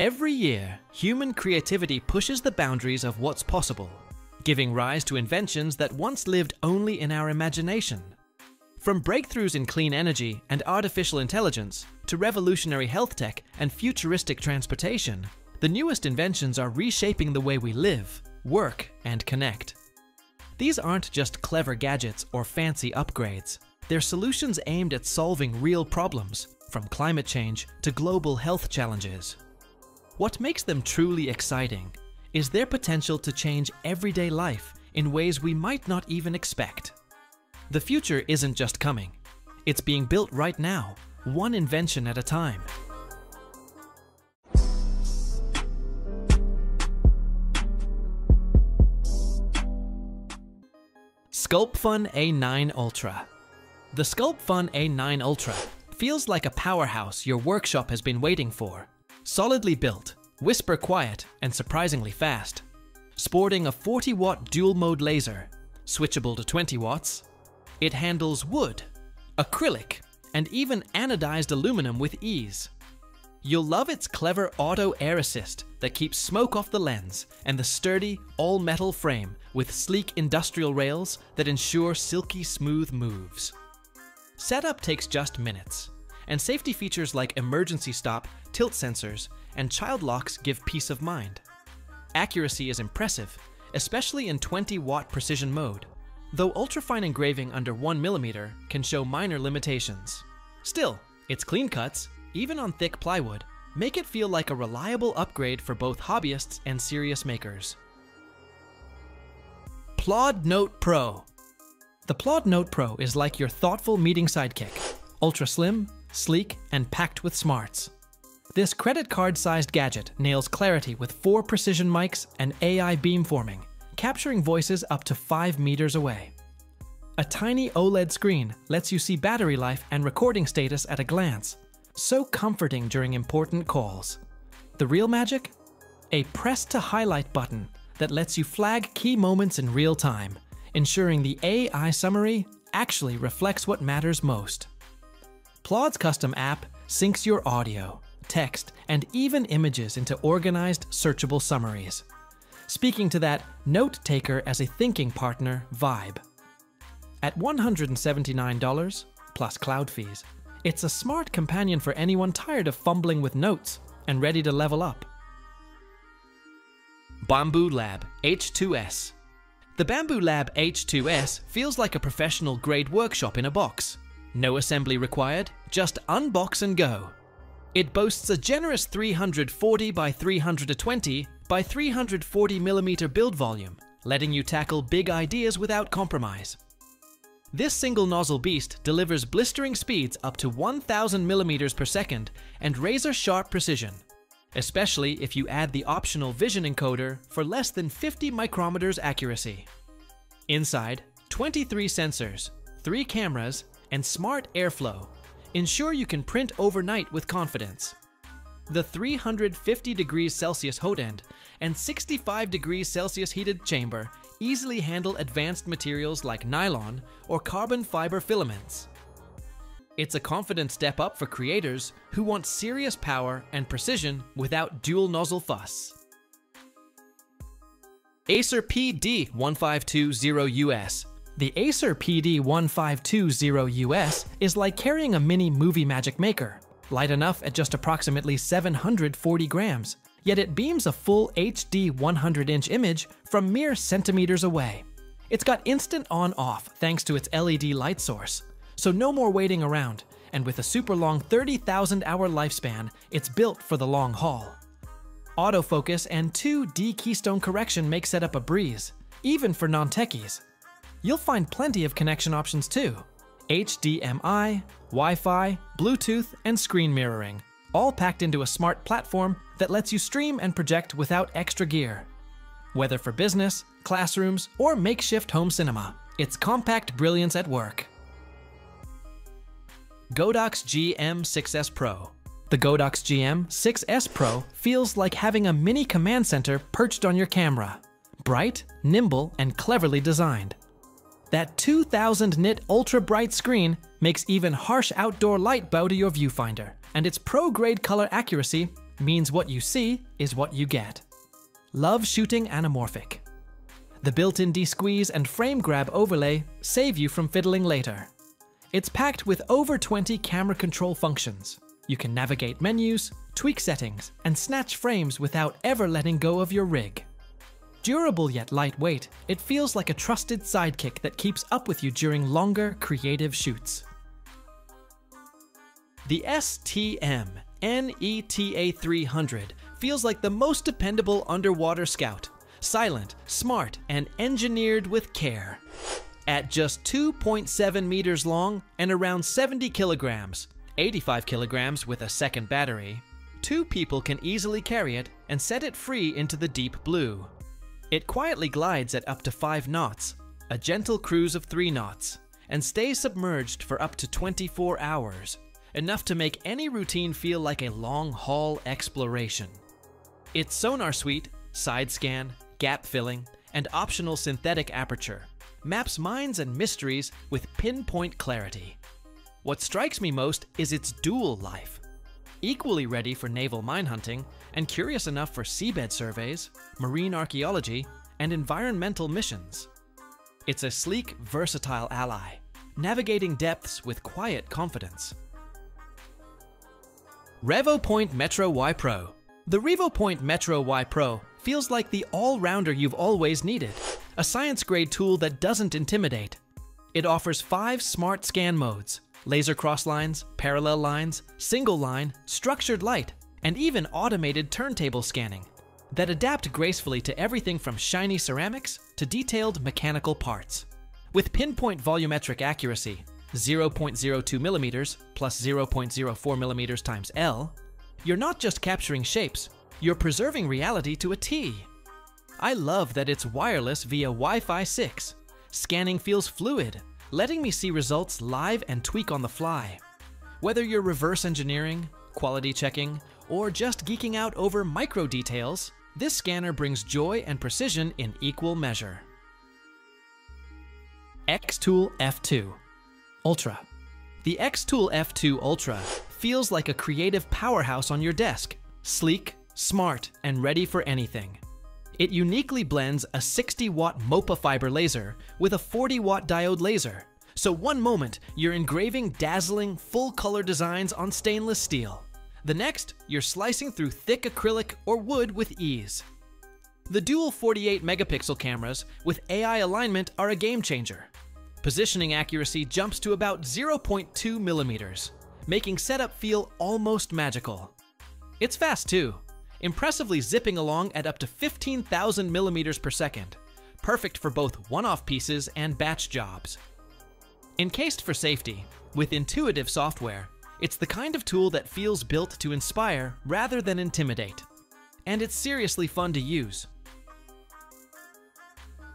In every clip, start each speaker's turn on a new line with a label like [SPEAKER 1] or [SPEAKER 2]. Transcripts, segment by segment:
[SPEAKER 1] Every year, human creativity pushes the boundaries of what's possible, giving rise to inventions that once lived only in our imagination. From breakthroughs in clean energy and artificial intelligence to revolutionary health tech and futuristic transportation, the newest inventions are reshaping the way we live, work, and connect. These aren't just clever gadgets or fancy upgrades. They're solutions aimed at solving real problems, from climate change to global health challenges. What makes them truly exciting is their potential to change everyday life in ways we might not even expect. The future isn't just coming, it's being built right now, one invention at a time. Sculpfun A9 Ultra. The Sculpfun A9 Ultra feels like a powerhouse your workshop has been waiting for. Solidly built, whisper quiet, and surprisingly fast. Sporting a 40 watt dual mode laser, switchable to 20 watts, it handles wood, acrylic, and even anodized aluminum with ease. You'll love its clever auto air assist that keeps smoke off the lens and the sturdy, all metal frame with sleek industrial rails that ensure silky smooth moves. Setup takes just minutes, and safety features like emergency stop, tilt sensors, and child locks give peace of mind. Accuracy is impressive, especially in 20 watt precision mode, though ultrafine engraving under 1mm can show minor limitations. Still, its clean cuts, even on thick plywood, make it feel like a reliable upgrade for both hobbyists and serious makers. Plaud Note Pro The Plaud Note Pro is like your thoughtful meeting sidekick, ultra slim, sleek, and packed with smarts. This credit card sized gadget nails clarity with four precision mics and AI beamforming, capturing voices up to 5 meters away. A tiny OLED screen lets you see battery life and recording status at a glance, so comforting during important calls. The real magic? A press to highlight button that lets you flag key moments in real time, ensuring the AI summary actually reflects what matters most. Plaud's custom app syncs your audio, text, and even images into organized, searchable summaries speaking to that note taker as a thinking partner vibe. At $179 plus cloud fees, it's a smart companion for anyone tired of fumbling with notes and ready to level up. Bambu Lab H2S The Bambu Lab H2S feels like a professional grade workshop in a box. No assembly required, just unbox and go. It boasts a generous 340 by 320 by 340mm build volume, letting you tackle big ideas without compromise. This single nozzle beast delivers blistering speeds up to 1000mm per second and razor sharp precision, especially if you add the optional vision encoder for less than 50 micrometers accuracy. Inside, 23 sensors, 3 cameras, and smart airflow ensure you can print overnight with confidence. The 350 degrees Celsius hot end and 65 degrees Celsius heated chamber easily handle advanced materials like nylon or carbon fiber filaments. It's a confident step up for creators who want serious power and precision without dual nozzle fuss. Acer PD1520US The Acer PD1520US is like carrying a mini movie magic maker light enough at just approximately 740 grams, yet it beams a full HD 100-inch image from mere centimeters away. It's got instant on-off thanks to its LED light source, so no more waiting around, and with a super long 30,000 hour lifespan, it's built for the long haul. Autofocus and 2D keystone correction make setup a breeze, even for non-techies. You'll find plenty of connection options too, HDMI, Wi Fi, Bluetooth, and screen mirroring, all packed into a smart platform that lets you stream and project without extra gear. Whether for business, classrooms, or makeshift home cinema, it's compact brilliance at work. Godox GM 6S Pro. The Godox GM 6S Pro feels like having a mini command center perched on your camera. Bright, nimble, and cleverly designed. That 2000 nit ultra bright screen makes even harsh outdoor light bow to your viewfinder, and its pro grade color accuracy means what you see is what you get. Love shooting anamorphic. The built-in desqueeze and frame grab overlay save you from fiddling later. It's packed with over 20 camera control functions. You can navigate menus, tweak settings, and snatch frames without ever letting go of your rig. Durable yet lightweight, it feels like a trusted sidekick that keeps up with you during longer, creative shoots. The STM NETA 300 feels like the most dependable underwater scout. Silent, smart, and engineered with care. At just 2.7 meters long and around 70 kilograms, 85 kilograms with a second battery, two people can easily carry it and set it free into the deep blue. It quietly glides at up to 5 knots, a gentle cruise of 3 knots, and stays submerged for up to 24 hours, enough to make any routine feel like a long haul exploration. Its sonar suite, side scan, gap filling, and optional synthetic aperture maps minds and mysteries with pinpoint clarity. What strikes me most is its dual life. Equally ready for naval mine hunting and curious enough for seabed surveys, marine archaeology, and environmental missions. It's a sleek, versatile ally, navigating depths with quiet confidence. RevoPoint Metro Y Pro. The RevoPoint Metro Y Pro feels like the all-rounder you've always needed, a science-grade tool that doesn't intimidate. It offers five smart scan modes, laser cross lines, parallel lines, single line, structured light, and even automated turntable scanning that adapt gracefully to everything from shiny ceramics to detailed mechanical parts. With pinpoint volumetric accuracy, 0.02 millimeters plus 0.04 millimeters times L, you're not just capturing shapes, you're preserving reality to a T. I love that it's wireless via Wi-Fi 6. Scanning feels fluid, letting me see results live and tweak on the fly. Whether you're reverse engineering, quality checking, or just geeking out over micro details, this scanner brings joy and precision in equal measure. Xtool F2 Ultra The Xtool F2 Ultra feels like a creative powerhouse on your desk, sleek, smart, and ready for anything. It uniquely blends a 60 watt MOPA fiber laser with a 40 watt diode laser. So one moment, you're engraving dazzling, full color designs on stainless steel. The next, you're slicing through thick acrylic or wood with ease. The dual 48 megapixel cameras with AI alignment are a game changer. Positioning accuracy jumps to about 0.2 millimeters, making setup feel almost magical. It's fast too, impressively zipping along at up to 15,000 millimeters per second, perfect for both one-off pieces and batch jobs. Encased for safety, with intuitive software, it's the kind of tool that feels built to inspire rather than intimidate. And it's seriously fun to use.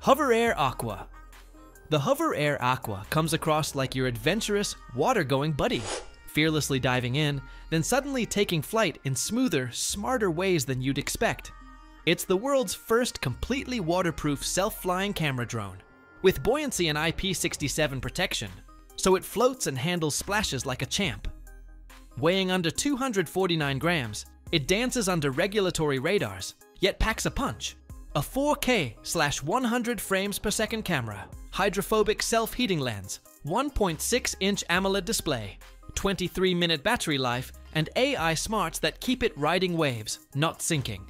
[SPEAKER 1] Hover Air Aqua. The Hover Air Aqua comes across like your adventurous, water-going buddy fearlessly diving in, then suddenly taking flight in smoother, smarter ways than you'd expect. It's the world's first completely waterproof self-flying camera drone, with buoyancy and IP67 protection, so it floats and handles splashes like a champ. Weighing under 249 grams, it dances under regulatory radars, yet packs a punch. A 4K slash 100 frames per second camera, hydrophobic self-heating lens, 1.6 inch AMOLED display, 23 minute battery life, and AI smarts that keep it riding waves, not sinking.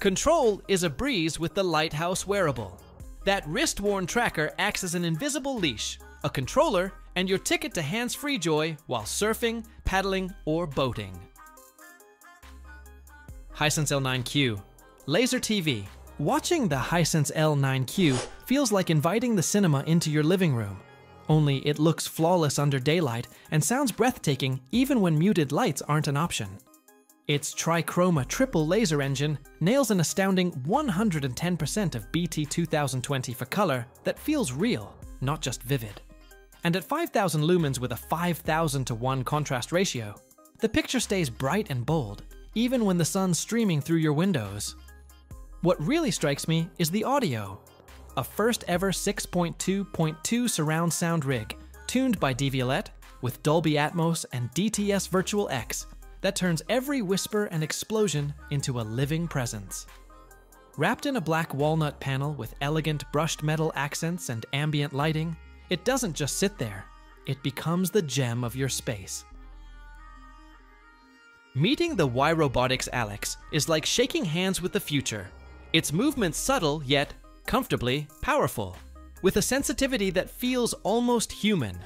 [SPEAKER 1] Control is a breeze with the Lighthouse wearable. That wrist worn tracker acts as an invisible leash, a controller, and your ticket to hands free joy while surfing, paddling, or boating. Hisense L9Q Laser TV. Watching the Hisense L9Q feels like inviting the cinema into your living room. Only it looks flawless under daylight and sounds breathtaking even when muted lights aren't an option. Its trichroma triple laser engine nails an astounding 110% of BT 2020 for color that feels real, not just vivid. And at 5000 lumens with a 5000 to 1 contrast ratio, the picture stays bright and bold, even when the sun's streaming through your windows. What really strikes me is the audio a first ever 6.2.2 surround sound rig, tuned by Devialet with Dolby Atmos and DTS Virtual X, that turns every whisper and explosion into a living presence. Wrapped in a black walnut panel with elegant brushed metal accents and ambient lighting, it doesn't just sit there, it becomes the gem of your space. Meeting the Y Robotics ALLEX is like shaking hands with the future. Its movements subtle yet comfortably powerful, with a sensitivity that feels almost human.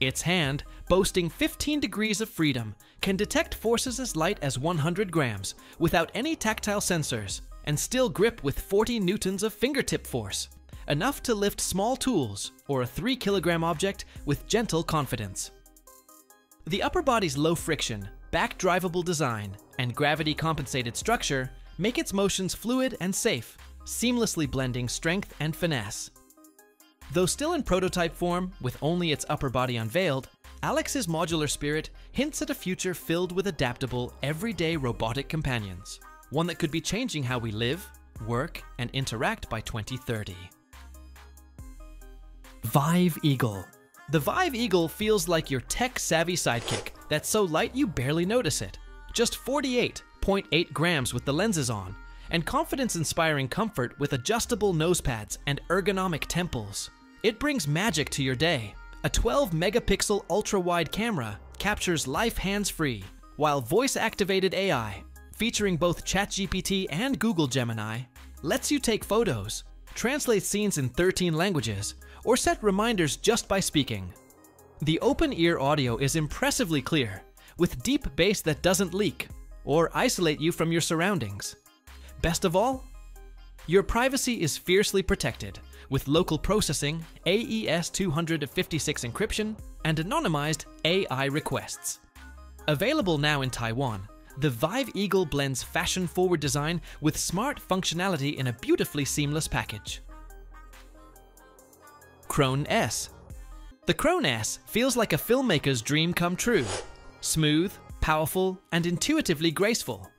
[SPEAKER 1] Its hand, boasting 15 degrees of freedom, can detect forces as light as 100 grams without any tactile sensors and still grip with 40 newtons of fingertip force, enough to lift small tools or a 3 kilogram object with gentle confidence. The upper body's low friction, back drivable design, and gravity compensated structure make its motions fluid and safe, seamlessly blending strength and finesse. Though still in prototype form, with only its upper body unveiled, ALLEX's modular spirit hints at a future filled with adaptable, everyday robotic companions. One that could be changing how we live, work, and interact by 2030. Vive Eagle. The Vive Eagle feels like your tech-savvy sidekick that's so light you barely notice it. Just 48.8 grams with the lenses on, and confidence-inspiring comfort with adjustable nose pads and ergonomic temples. It brings magic to your day. A 12 megapixel ultra-wide camera captures life hands-free, while voice-activated AI, featuring both ChatGPT and Google Gemini, lets you take photos, translate scenes in 13 languages, or set reminders just by speaking. The open ear audio is impressively clear, with deep bass that doesn't leak or isolate you from your surroundings. Best of all, your privacy is fiercely protected with local processing, AES 256 encryption, and anonymized AI requests. Available now in Taiwan, the Vive Eagle blends fashion forward design with smart functionality in a beautifully seamless package. Krone S. The Krone S feels like a filmmaker's dream come true. Smooth, powerful, and intuitively graceful.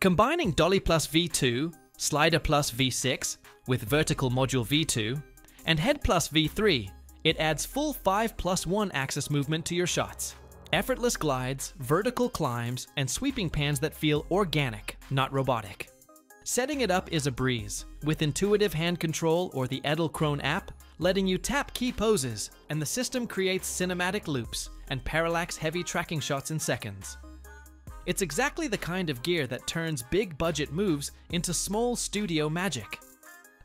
[SPEAKER 1] Combining Dolly Plus V2, Slider Plus V6 with Vertical Module V2, and Head Plus V3, it adds full 5 plus 1 axis movement to your shots. Effortless glides, vertical climbs, and sweeping pans that feel organic, not robotic. Setting it up is a breeze, with intuitive hand control or the Edelkrone app, letting you tap key poses, and the system creates cinematic loops and parallax heavy tracking shots in seconds. It's exactly the kind of gear that turns big budget moves into small studio magic.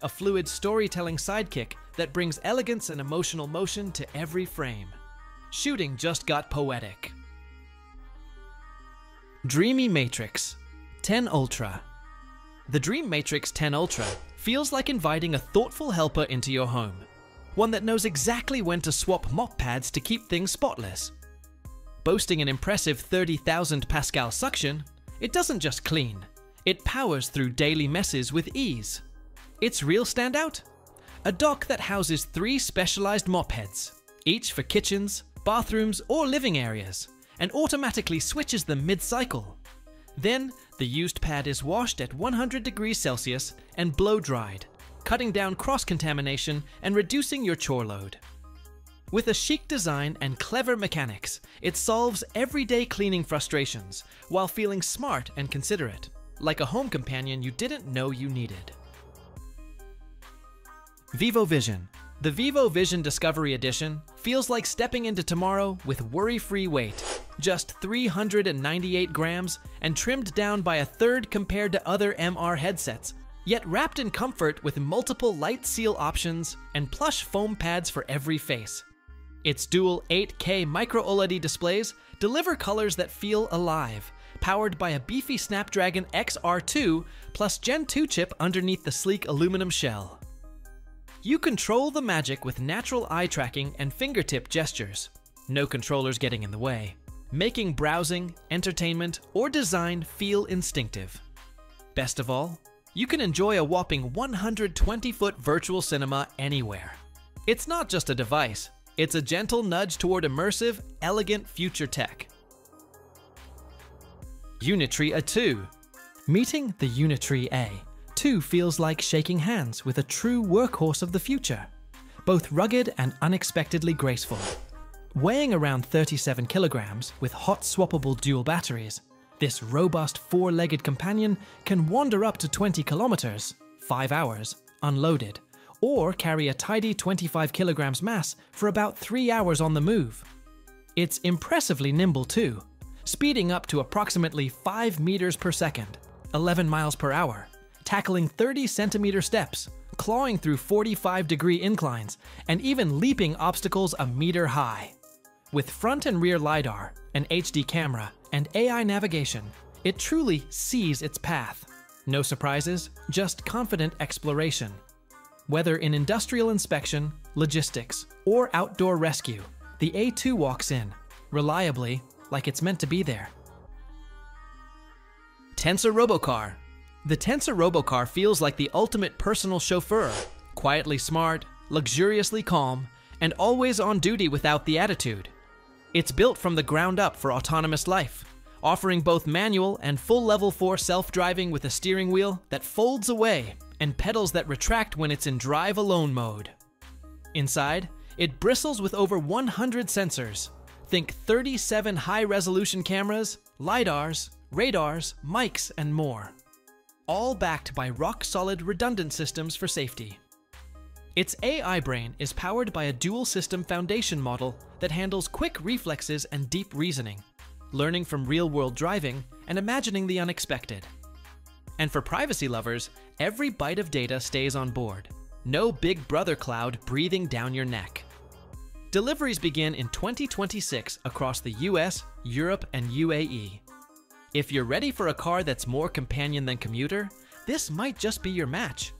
[SPEAKER 1] A fluid storytelling sidekick that brings elegance and emotional motion to every frame. Shooting just got poetic. Dreame Matrix 10 Ultra. The Dreame Matrix 10 Ultra feels like inviting a thoughtful helper into your home one that knows exactly when to swap mop pads to keep things spotless. Boasting an impressive 30,000 Pascal suction, it doesn't just clean, it powers through daily messes with ease. Its real standout? A dock that houses three specialized mop heads, each for kitchens, bathrooms, or living areas, and automatically switches them mid-cycle. Then, the used pad is washed at 100 degrees Celsius and blow dried, cutting down cross-contamination and reducing your chore load. With a chic design and clever mechanics, it solves everyday cleaning frustrations while feeling smart and considerate, like a home companion you didn't know you needed. Vivo Vision. The Vivo Vision Discovery Edition feels like stepping into tomorrow with worry-free weight, just 398 grams and trimmed down by a third compared to other MR headsets yet wrapped in comfort with multiple light seal options and plush foam pads for every face. Its dual 8K micro OLED displays deliver colors that feel alive, powered by a beefy Snapdragon XR2 plus Gen 2 chip underneath the sleek aluminum shell. You control the magic with natural eye tracking and fingertip gestures. No controllers getting in the way, making browsing, entertainment, or design feel instinctive. Best of all, you can enjoy a whopping 120 foot virtual cinema anywhere. It's not just a device, it's a gentle nudge toward immersive, elegant future tech. Unitree A2 Meeting the Unitree A, 2 feels like shaking hands with a true workhorse of the future, both rugged and unexpectedly graceful. Weighing around 37 kilograms with hot swappable dual batteries, this robust four-legged companion can wander up to 20 kilometers, 5 hours, unloaded, or carry a tidy 25 kilograms mass for about 3 hours on the move. It's impressively nimble too, speeding up to approximately 5 meters per second, 11 miles per hour, tackling 30 centimeter steps, clawing through 45 degree inclines, and even leaping obstacles a meter high. With front and rear LiDAR, an HD camera, and AI navigation, it truly sees its path. No surprises, just confident exploration. Whether in industrial inspection, logistics, or outdoor rescue, the A2 walks in, reliably, like it's meant to be there. Tensor Robocar. The Tensor Robocar feels like the ultimate personal chauffeur, quietly smart, luxuriously calm, and always on duty without the attitude. It's built from the ground up for autonomous life, offering both manual and full level 4 self driving with a steering wheel that folds away and pedals that retract when it's in drive alone mode. Inside, it bristles with over 100 sensors. Think 37 high resolution cameras, LiDARs, radars, mics, and more. All backed by rock solid redundant systems for safety. Its AI brain is powered by a dual system foundation model that handles quick reflexes and deep reasoning, learning from real world driving and imagining the unexpected. And for privacy lovers, every byte of data stays on board. No big brother cloud breathing down your neck. Deliveries begin in 2026 across the US, Europe, and UAE. If you're ready for a car that's more companion than commuter, this might just be your match.